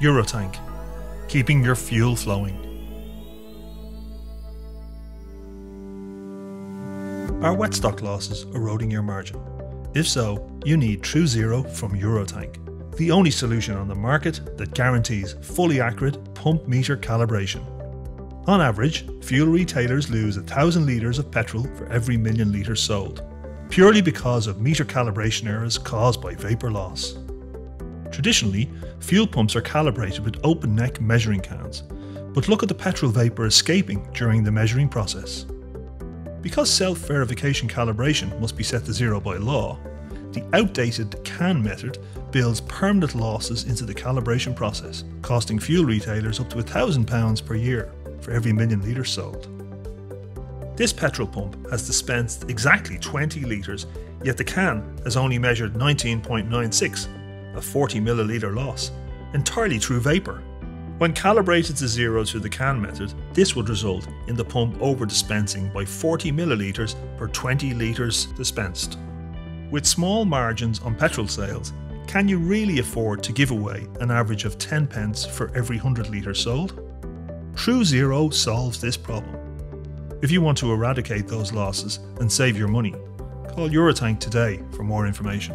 Eurotank, keeping your fuel flowing. Are wet stock losses eroding your margin? If so, you need TrueZero from Eurotank, the only solution on the market that guarantees fully accurate pump meter calibration. On average, fuel retailers lose 1,000 litres of petrol for every million litres sold, purely because of meter calibration errors caused by vapour loss. Traditionally, fuel pumps are calibrated with open neck measuring cans, but look at the petrol vapour escaping during the measuring process. Because self verification calibration must be set to zero by law, the outdated CAN method builds permanent losses into the calibration process, costing fuel retailers up to £1,000 per year for every million litres sold. This petrol pump has dispensed exactly 20 litres, yet the can has only measured 19.96 a 40 milliliter loss, entirely through vapour. When calibrated to zero through the can method, this would result in the pump over dispensing by 40 millilitres per 20 litres dispensed. With small margins on petrol sales, can you really afford to give away an average of 10 pence for every 100 litres sold? TrueZero solves this problem. If you want to eradicate those losses and save your money, call Eurotank today for more information.